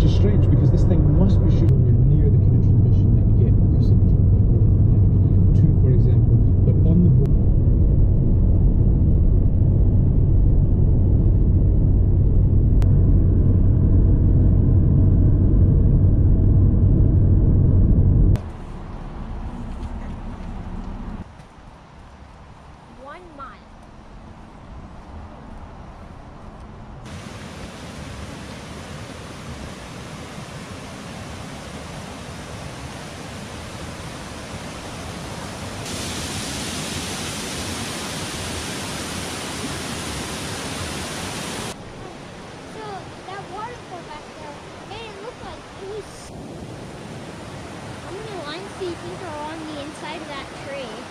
which is strange because this thing How many lines do you think are on the inside of that tree?